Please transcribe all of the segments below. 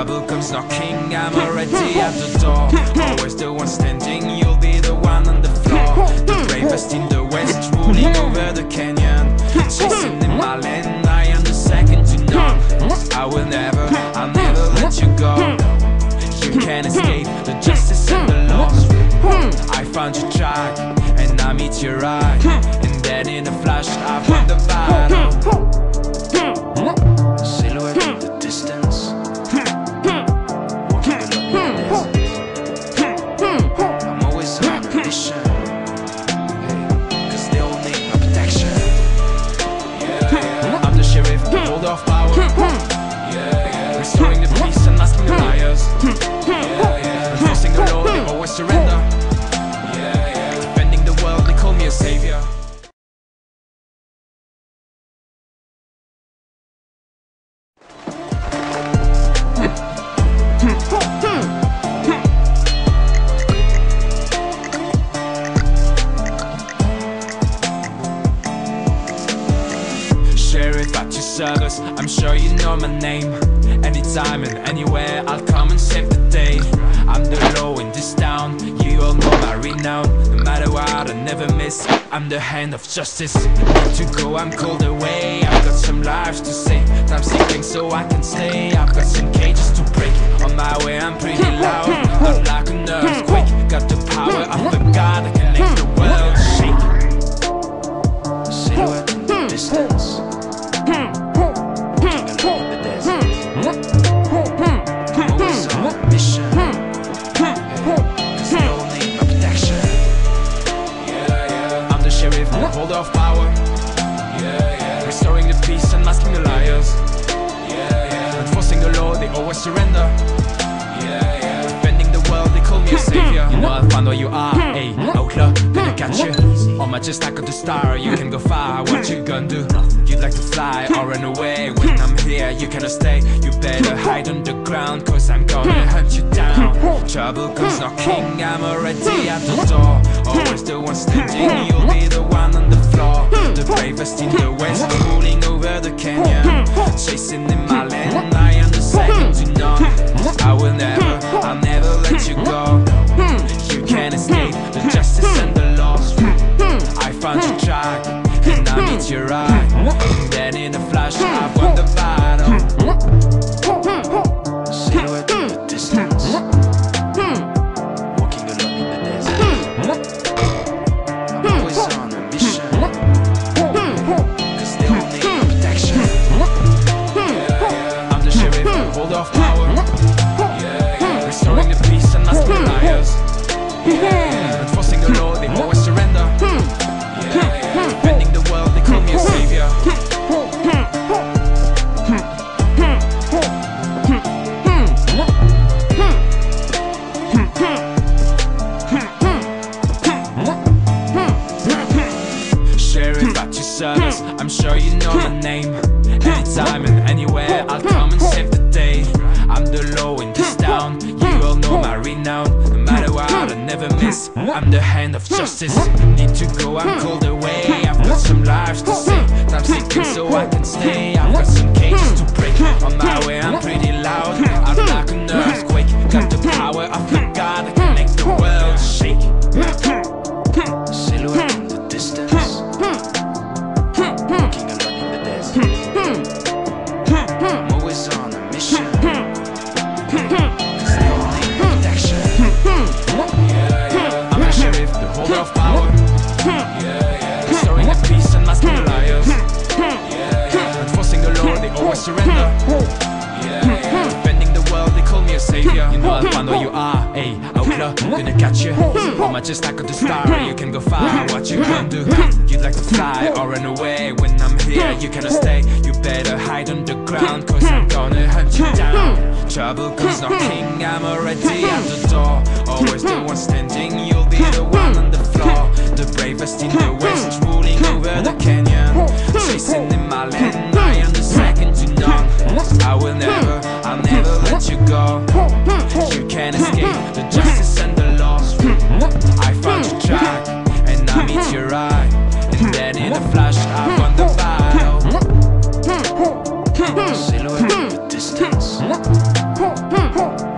Trouble comes knocking, I'm already at the door. Always the one standing, you'll be the one on the floor. The bravest in the west, ruling over the canyon. Chasing in my land, I am the second to none. I will never, I'll never let you go. You can't escape the justice and the laws. I found your track, and I meet your eye. And then in a flash, I find the battle. Anywhere, I'll come and save the day. I'm the law in this town, you all know my renown. No matter what, I never miss. I'm the hand of justice. Need to go, I'm called away. I've got some lives to save. Time sinking so I can stay. I've got some cages to break. On my way, I'm pretty loud. I'm like an earthquake. Got the power of a god, I can make the world shake. Silhouette in the distance. I'm the sheriff, hold off power. Yeah yeah. Restoring the peace and masking the liars. Yeah, yeah. Enforcing the law, they always surrender. Yeah, yeah. Defending the world, they call me a hmm, hmm. savior. You know? I found where you are, hmm. hey, outlaw, gonna catch you. On my just like the star, you can go far. What you gonna do? You'd like to fly or run away. When I'm here, you cannot stay. You better hide underground, cause I'm gonna hunt you down. Trouble comes knocking, I'm already at the door. Always the one standing, you'll be the one on the floor. The bravest in the west, ruling over the canyon. Chasing in my land, I am the second to none. Run away. When I'm here, you cannot stay. You better hide underground, cause I'm gonna hunt you down. Trouble comes knocking, I'm already at the door. Always the one standing, you'll be the one on the floor. The bravest in the west, ruling over the canyon. Chasing in my land, I am the second to none. I will never, I'll never let you go. You can't escape the justice and the laws. I found your track, and I meet your eye. In a flash, I won the battle. Silhouette in the distance. Hmm. Hmm. Hmm.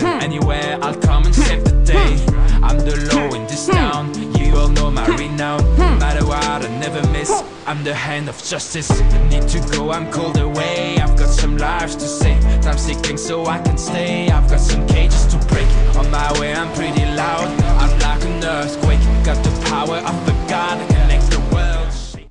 Anywhere, I'll come and save the day. I'm the law in this town, you all know my renown. No matter what, I never miss. I'm the hand of justice. Need to go, I'm called away. I've got some lives to save. Time's ticking, so I can stay. I've got some cages to break. On my way, I'm pretty loud. I'm like an earthquake. Got the power of the God. I can make the world shake.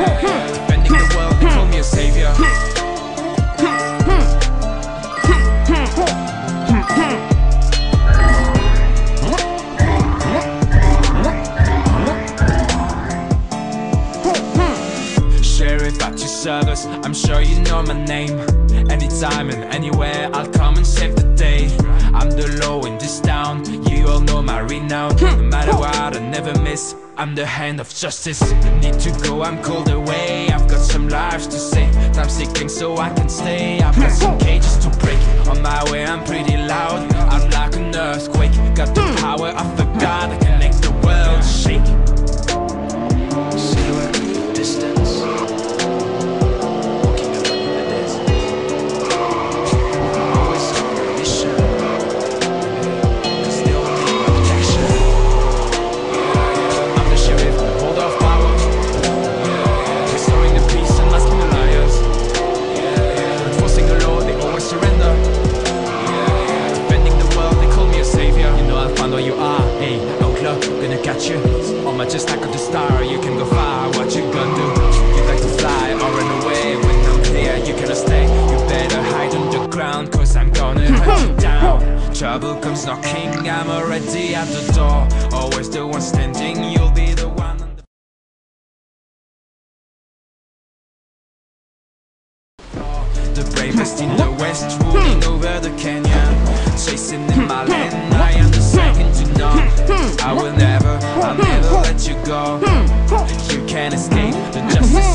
Yeah. The world, they call me a savior. Your service, I'm sure you know my name. Anytime and anywhere, I'll come and save the day. I'm the law in this town, you all know my renown. No matter what, I never miss. I'm the hand of justice. Need to go, I'm called away. I've got some lives to save. Time's ticking, so I can stay. I've got some cages to break. On my way, I'm pretty loud. Trouble comes knocking, I'm already at the door. Always the one standing, you'll be the one. on the. The bravest in the west, ruling over the canyon. Chasing in my I am the second to none. I will never, I'll never let you go. You can't escape the justice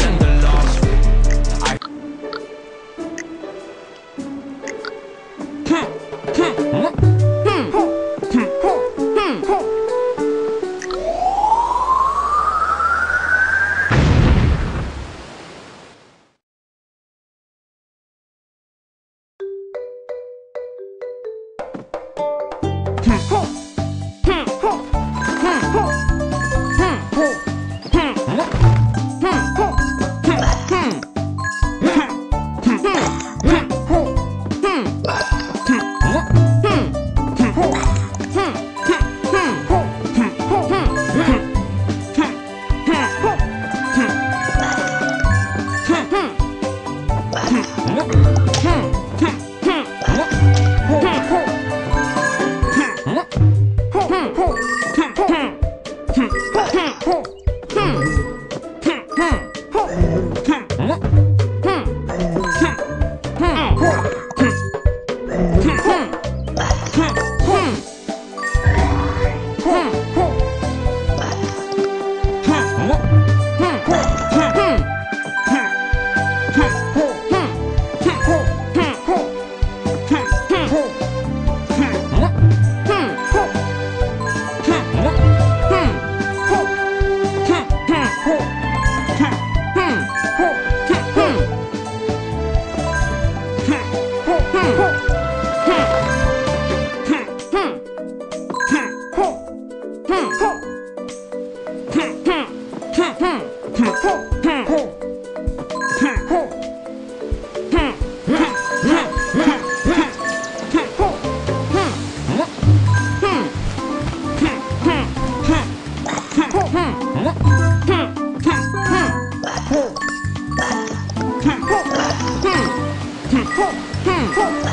Hmm.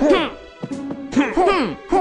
Hmm.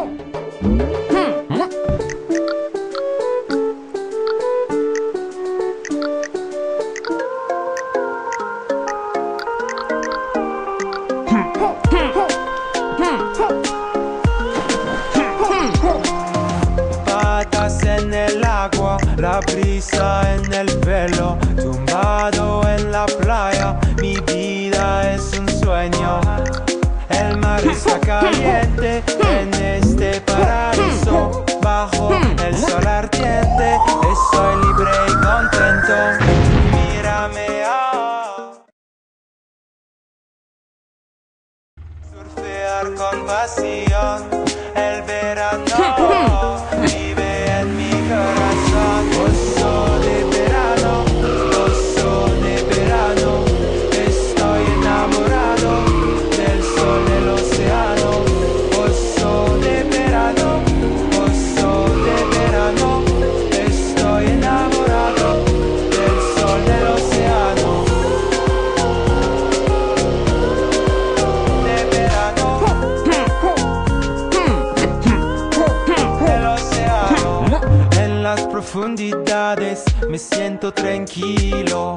profundidades me siento tranquilo.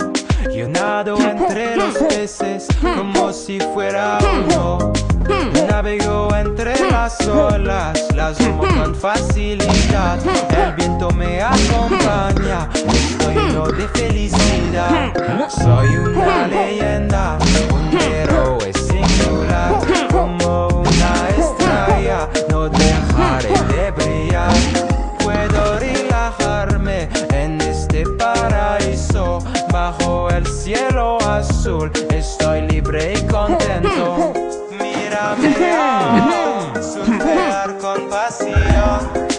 Yo nado entre los peces como si fuera uno. Navego entre las olas, las tomo con facilidad. El viento me acompaña, estoy lleno de felicidad. Soy una leyenda, un héroe singular, como una estrella. No dejaré de brillar. bajo el cielo azul. Estoy libre y contento. Mírame, ah, oh, surfear con pasión.